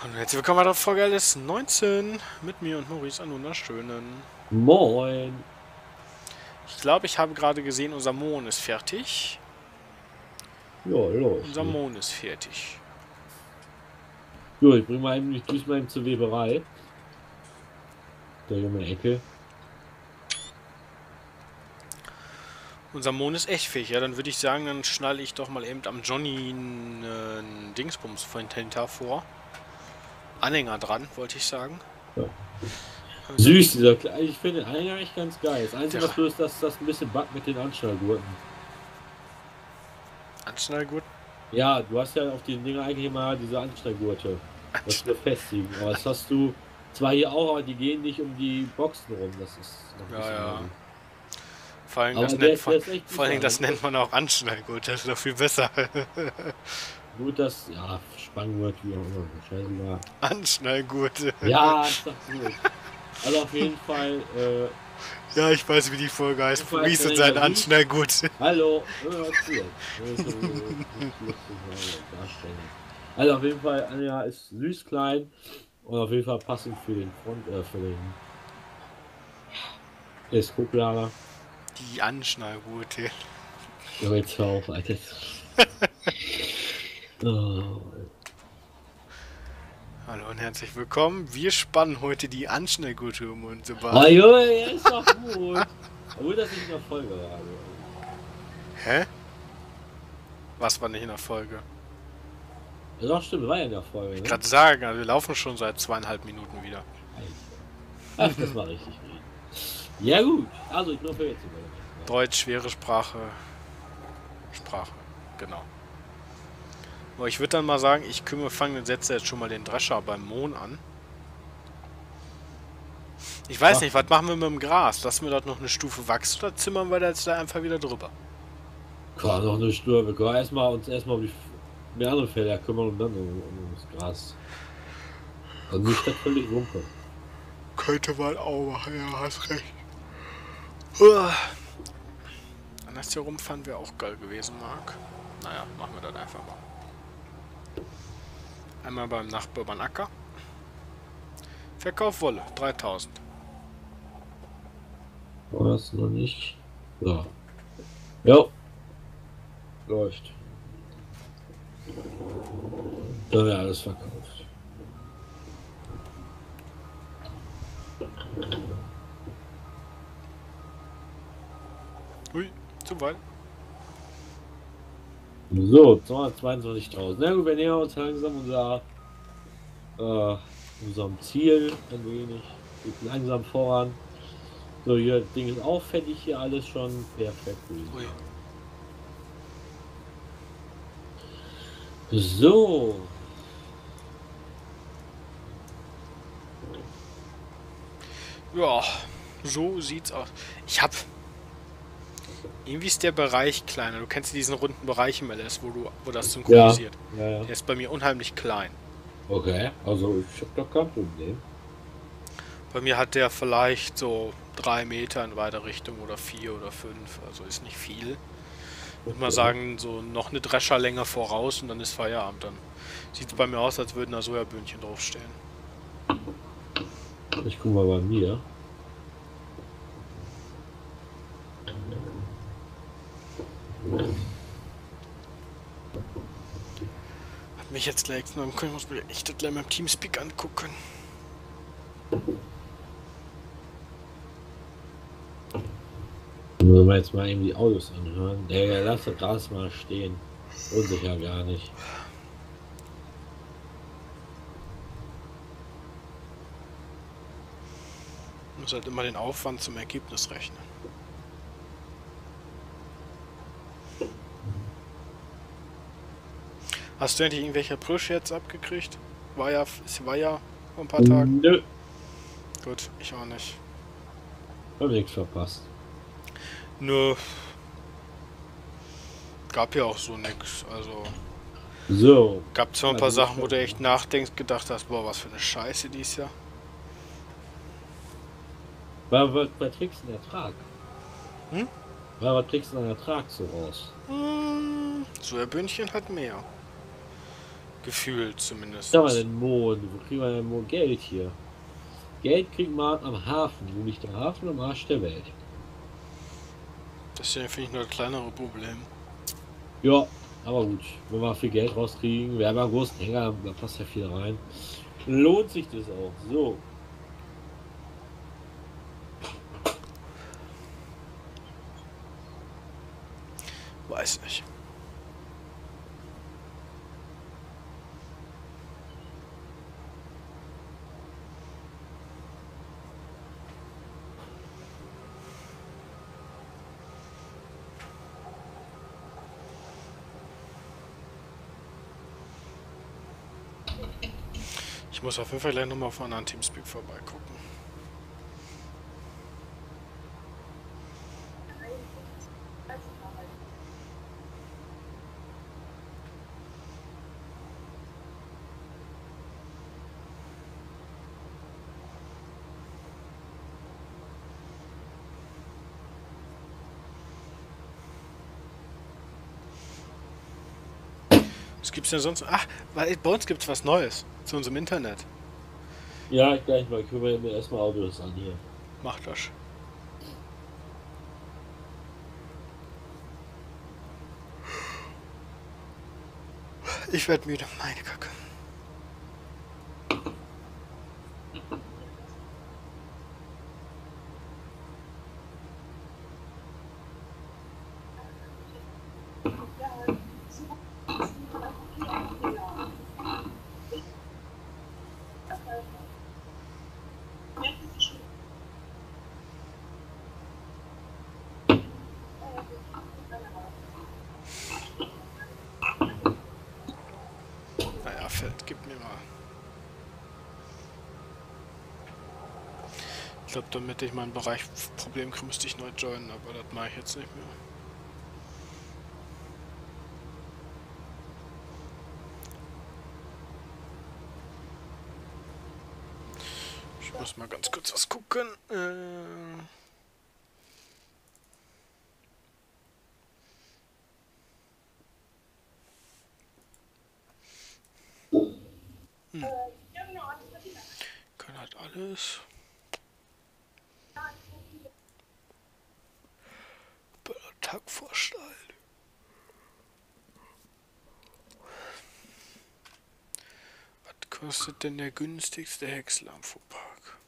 Hallo, herzlich willkommen bei Folge LS 19 mit mir und Maurice, einen wunderschönen. Moin. Ich glaube, ich habe gerade gesehen, unser Mohn ist fertig. Ja, los. Unser Mohn ist fertig. Jo, ich bring mal eben, ich düse mal eben zur Weberei. Da hier um die Ecke. Unser Mohn ist echt fertig. Ja, dann würde ich sagen, dann schnalle ich doch mal eben am Johnny einen Dingsbums von hinter vor. Anhänger dran, wollte ich sagen. Ja. Süß, dieser kleine. Ich finde den Anhänger echt ganz geil. Das Einzige, Ja. was du ist, dass das ein bisschen backt mit den Anschnallgurten. Anschnallgut. Ja, du hast ja auf den Dinger eigentlich immer diese Anschnallgurte. Das wir festigen. Aber das hast du zwar hier auch, aber die gehen nicht um die Boxen rum. Das ist noch ein Ja, bisschen ja. Vor allem, das, nennt, ist- vor, allem das also. nennt man auch Anschnallgut. Das ist doch viel besser. Gut, dass. Ja, Spanngurt, wie auch immer. Scheißegal. Anschnallgut. Ja, gut. Also auf jeden Fall, äh, Ja, ich weiß, wie die Folge heißt. Maurice und sein Anschnallgut. hallo. Das. Also auf jeden Fall, Anja ist süß klein und auf jeden Fall passend für den Front, äh, für den Kucklager. Die Anschnallgute. Ja, jetzt hör auf, Alter. oh, Hallo und herzlich willkommen. Wir spannen heute die Anschnallgute um oh weiter. Junge, der ist doch gut. Obwohl das nicht in der Folge war. Also. Hä? Was war nicht in der Folge? Ja, doch, stimmt, war ja in der Folge. Ne? Gerade sagen, also wir laufen schon seit zweieinhalb Minuten wieder. Ach, das war richtig gut. Ja gut, also ich nur für jetzt. Deutsch, schwere Sprache. Sprache, genau. Aber ich würde dann mal sagen, ich kümmere, fange, setze jetzt schon mal den Drescher beim Mohn an. Ich weiß Ach. nicht, was machen wir mit dem Gras? Lassen wir dort noch eine Stufe wachsen oder zimmern wir da jetzt da einfach wieder drüber? Kann noch eine Stur, wir können erstmal uns erstmal um die um die anderen Felder kümmern und dann um, um das Gras. Also nicht das völlig Wumpe. Könnte man auch machen, ja, hast recht. Uah. Anders hier rumfahren wäre auch geil gewesen, Marc. Naja, machen wir das einfach mal. Einmal beim Nachbar beim Acker. Verkauf Wolle, 3000. War das noch nicht? Ja. Jo. Läuft. Da wäre alles verkauft. Ui, zu weit. So, 222.000. Na gut, wir nähern uns langsam unser, äh, unserem Ziel ein wenig. Geht langsam voran. So, hier, das Ding ist auch fertig, hier alles schon perfekt. Ui. So, Ja, so sieht's aus. Ich hab. Irgendwie ist der Bereich kleiner. Du kennst diesen runden Bereich im LS, wo du, wo das ja, synchronisiert. ja, ja. Der ist bei mir unheimlich klein. Okay, also ich hab doch kein Problem. Bei mir hat der vielleicht so drei Meter in beide Richtungen oder vier oder fünf, also ist nicht viel. Würde mal sagen, so noch eine Drescherlänge voraus und dann ist Feierabend. Dann sieht es bei mir aus, als würden da Sojabühnchen draufstehen. Ich guck mal bei mir. Mich jetzt gleich noch ich muss mir echt das gleich mal im Teamspeak angucken. Wenn wir jetzt mal eben die Autos anhören. Ja, lass das mal stehen. Unsicher gar nicht. Muss halt immer den Aufwand zum Ergebnis rechnen. Hast du endlich irgendwelche April jetzt abgekriegt? War ja, es war ja vor ein paar Tagen. Nö, Gut, ich auch nicht. hab nichts verpasst. Nö. Gab ja auch so nix. Also So, gab zwar ein paar gut, Sachen, wo du echt nachdenkst, gedacht hast, boah, was für eine Scheiße dies Jahr. was, was kriegst du denn Ertrag? Hm? Was kriegst du denn Ertrag so raus? Hm, so ein Bündchen hat mehr. Gefühlt zumindest. Mal den Mond, wo kriegen wir denn Mond Geld hier? Geld kriegt man am Hafen, wo nicht der Hafen am Arsch der Welt. Das ist ja, finde ich, nur das kleinere Problem. Ja, aber gut, wenn wir viel Geld rauskriegen, wir haben ja einen großen Hänger, da passt ja viel rein. Lohnt sich das auch. So. Weiß nicht. Ich muss auf jeden Fall gleich nochmal auf anderen Teamspeak vorbeigucken. Was gibt's denn sonst? Ach, weil bei uns gibt's was Neues zu unserem Internet. Ja, gleich mal. Ich kümmere mir erstmal Audios an hier. Mach das. Ich werde müde, meine Kacke. Naja, Feld, gib mir mal. Ich glaube, damit ich mein Bereichproblem kriege, müsste ich neu joinen, aber das mache ich jetzt nicht mehr. Ich muss mal ganz kurz was gucken. Äh Hm. Alles. Attack vorstellen. Was kostet denn der günstigste Häcksler am Fuhrpark?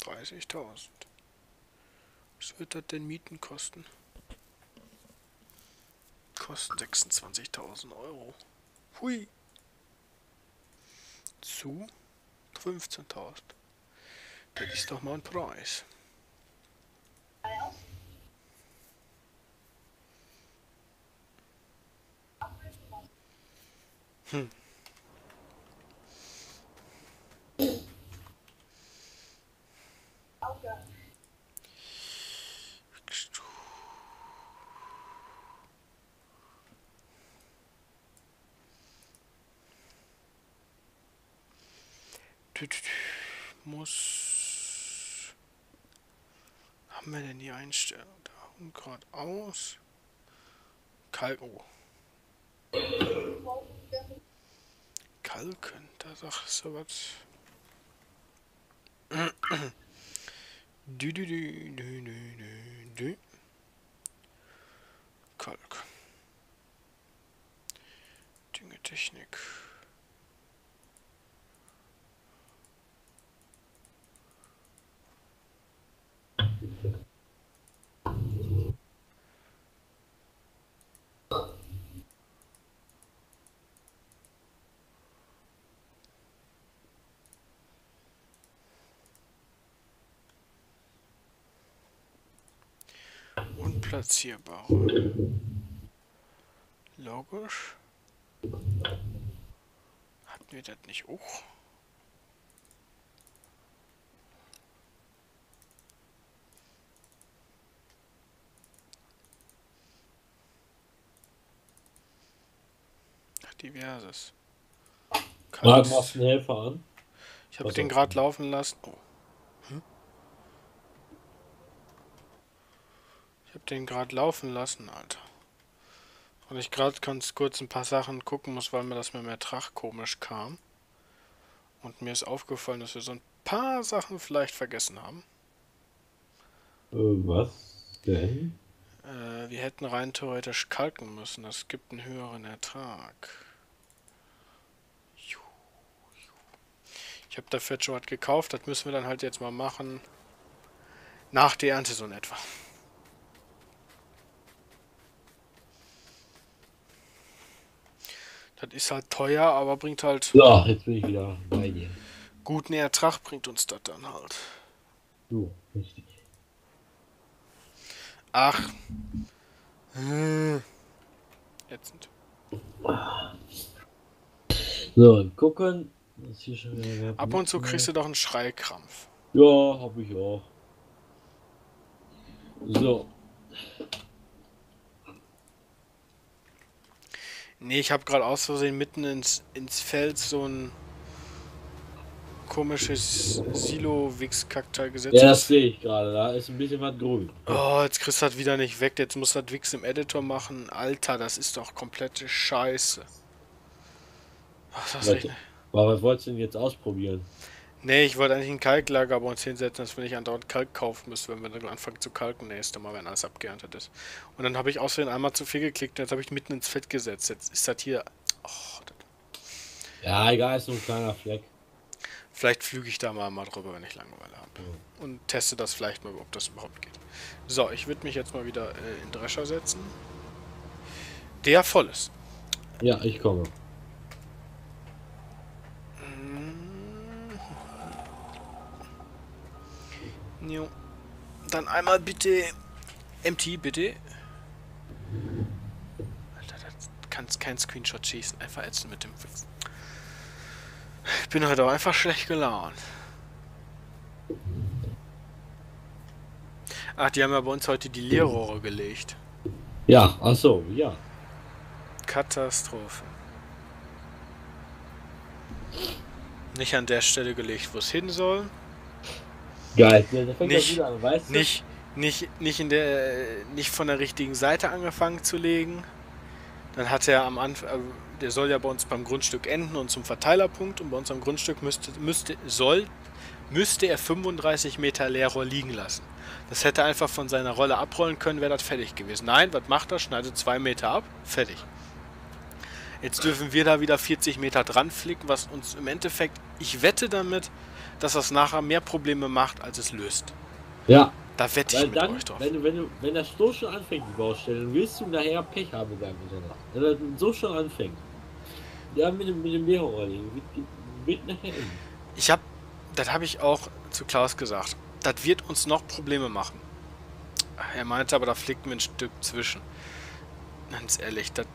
30.000. Was wird das denn Mieten kosten? Kosten 26.000 Euro. Hui zu 15.000. Das ist doch mal ein Preis. Hm. Muss. Haben wir denn die Einstellung da? Und geradeaus. Kalk. Oh. Kalken, da sagst du was. Du, du, du, du, du, du, du. Kalk. Düngetechnik. Unplatzierbare. Logisch. Hatten wir das nicht auch? Diverses. Mal machst einen Helfer an. Ich habe den gerade laufen lassen. Oh. Hm? Ich habe den gerade laufen lassen, Alter. Und ich gerade ganz kurz ein paar Sachen gucken muss, weil mir das mit dem Ertrag komisch kam. Und mir ist aufgefallen, dass wir so ein paar Sachen vielleicht vergessen haben. Äh, was denn? Wir hätten rein theoretisch kalken müssen. Das gibt einen höheren Ertrag. Ich habe dafür schon was gekauft. Das müssen wir dann halt jetzt mal machen. Nach der Ernte so in etwa. Das ist halt teuer, aber bringt halt Ja, jetzt bin ich wieder bei dir. guten Ertrag, bringt uns das dann halt. Du, richtig. Ach. Hm. Ätzend. So, gucken. Ab und zu kriegst du doch einen Schreikrampf. Ja, hab ich auch. So, Nee, ich habe gerade aus Versehen mitten ins, ins Feld so ein komisches Silo-Wix-Kackteil gesetzt. ja, das sehe ich gerade. Da ist ein bisschen was grün. Oh, jetzt kriegst du das wieder nicht weg. Jetzt muss das Wix im Editor machen. Alter, das ist doch komplette Scheiße. Ach, das. Aber was wolltest du denn jetzt ausprobieren? Nee, ich wollte eigentlich ein Kalklager bei uns hinsetzen, dass wir nicht andauernd Kalk kaufen müssen, wenn wir dann anfangen zu kalken nächste Mal, wenn alles abgeerntet ist. Und dann habe ich außerdem einmal zu viel geklickt und jetzt habe ich mitten ins Fett gesetzt. Jetzt ist das hier... Oh, das Ja, egal, ist nur ein kleiner Fleck. Vielleicht flüge ich da mal, mal drüber, wenn ich Langeweile habe. Und teste das vielleicht mal, ob das überhaupt geht. So, ich würde mich jetzt mal wieder äh, in Drescher setzen. Der voll ist. Ja, ich komme. Jo. Dann einmal bitte MT, bitte. Alter, das kannst kein Screenshot schießen. Einfach ätzen mit dem Witz. Ich bin heute auch einfach schlecht gelaunt. Ach, die haben ja bei uns heute die Leerrohre gelegt. Ja, ach so, ja. Katastrophe. Nicht an der Stelle gelegt, wo es hin soll. Geil. Ja, da fängt das Nicht- wieder an, weißt du? Nicht, nicht, nicht in der, nicht von der richtigen Seite angefangen zu legen. Dann hat er am Anfang, äh, der soll ja bei uns beim Grundstück enden und zum Verteilerpunkt und bei uns am Grundstück müsste, müsste, soll, müsste er 35 Meter Leerrohr liegen lassen. Das hätte er einfach von seiner Rolle abrollen können, wäre das fertig gewesen. Nein, was macht er? Schneidet zwei Meter ab, fertig. Jetzt dürfen wir da wieder 40 Meter dran flicken, was uns im Endeffekt, ich wette damit, dass das nachher mehr Probleme macht, als es löst. Ja, Da wette ich mit dann, euch drauf. wenn, du, wenn, du, wenn das so schon anfängt, die Baustelle, dann wirst du nachher Pech haben mit deinem Internet. Wenn das so schon anfängt. Ja, mit dem, mit dem Mehrrohrling. Wird, nachher. Ich habe, das habe ich auch zu Klaus gesagt. Das wird uns noch Probleme machen. Er meinte aber, da fliegt mir ein Stück zwischen. Ganz ehrlich, das.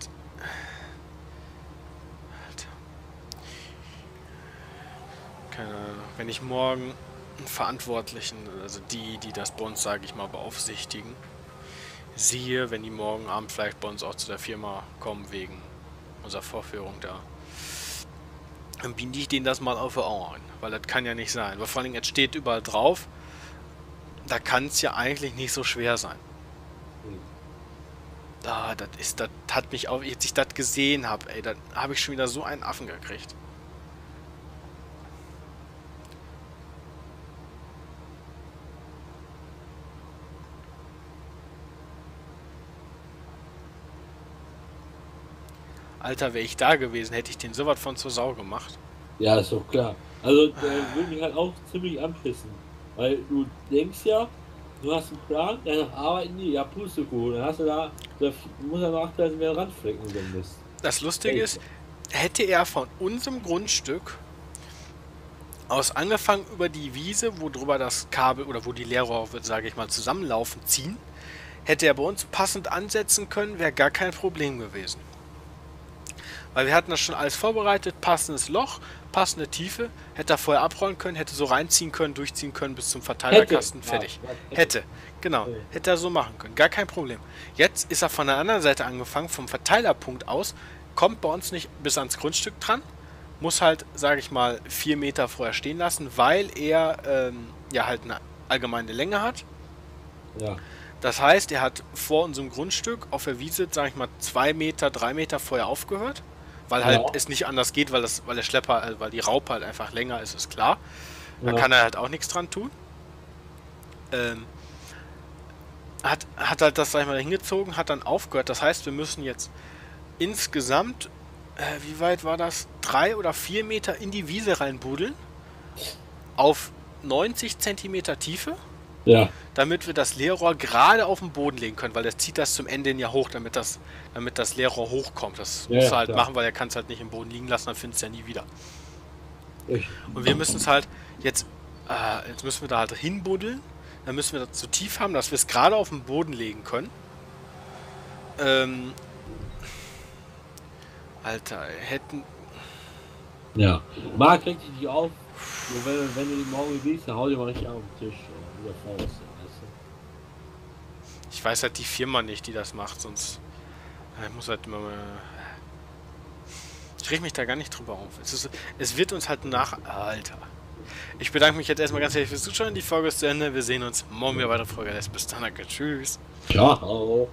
Keine Ahnung. Wenn ich morgen einen Verantwortlichen, also die, die das bei uns, sage ich mal, beaufsichtigen, sehe, wenn die morgen Abend vielleicht bei uns auch zu der Firma kommen wegen unserer Vorführung da, dann binde ich denen das mal auf die Ohren. Weil das kann ja nicht sein. Weil vor allem, jetzt steht überall drauf, da kann es ja eigentlich nicht so schwer sein. Ah, das ist, das hat mich auch, als ich das gesehen habe, ey, dann habe ich schon wieder so einen Affen gekriegt. Alter, wäre ich da gewesen, hätte ich den sowas von zur Sau gemacht. Ja, ist doch klar. Also, der will mich halt auch ziemlich anpissen. Weil du denkst ja, du hast einen Plan, danach arbeiten die, ja, Pustekuchen. Dann hast du da, da muss er noch 38 mehr Randflecken und so ein Mist. Das Lustige ist, hätte er von unserem Grundstück aus angefangen über die Wiese, wo drüber das Kabel oder wo die Leerrohre, sage ich mal, zusammenlaufen, ziehen, hätte er bei uns passend ansetzen können, wäre gar kein Problem gewesen. Weil wir hatten das schon alles vorbereitet, passendes Loch, passende Tiefe, hätte er vorher abrollen können, hätte so reinziehen können, durchziehen können bis zum Verteilerkasten, Hätte. fertig. Ja, hätte. Hätte, genau, hätte er so machen können, gar kein Problem. Jetzt ist er von der anderen Seite angefangen, vom Verteilerpunkt aus, kommt bei uns nicht bis ans Grundstück dran, muss halt, sage ich mal, vier Meter vorher stehen lassen, weil er ähm, ja halt eine allgemeine Länge hat. Ja. Das heißt, er hat vor unserem Grundstück auf der Wiese, sag ich mal, zwei Meter, drei Meter vorher aufgehört. Weil halt Ja. es nicht anders geht, weil, das, weil der Schlepper, äh, weil die Raupe halt einfach länger ist, ist klar. Da Ja. kann er halt auch nichts dran tun. Ähm, hat, hat halt das, sag ich mal, hingezogen, hat dann aufgehört. Das heißt, wir müssen jetzt insgesamt, äh, wie weit war das? Drei oder vier Meter in die Wiese reinbuddeln. Auf 90 Zentimeter Tiefe, Ja, damit wir das Leerrohr gerade auf den Boden legen können, weil das zieht das zum Ende hin ja hoch, damit das, damit das Leerrohr hochkommt. Das Ja, muss ja, er halt klar. machen, weil er kann es halt nicht im Boden liegen lassen, dann findet es ja nie wieder. ich, Und wir müssen es halt jetzt, äh, jetzt müssen wir da halt hinbuddeln. Dann müssen wir das so tief haben, dass wir es gerade auf den Boden legen können. Ähm, Alter, hätten. ja. Marc, reg dich auf. Nur wenn, wenn du die morgen siehst, dann hau dir mal richtig auf den Tisch. Ich weiß halt die Firma nicht, die das macht, sonst. äh, Ich muss halt immer mal. Ich reg mich da gar nicht drüber auf. Es, ist, es wird uns halt nach. Alter. Ich bedanke mich jetzt erstmal ganz herzlich fürs Zuschauen. Die Folge ist zu Ende. Wir sehen uns morgen wieder bei der Folge. Bis dann, danke. Tschüss. Ciao.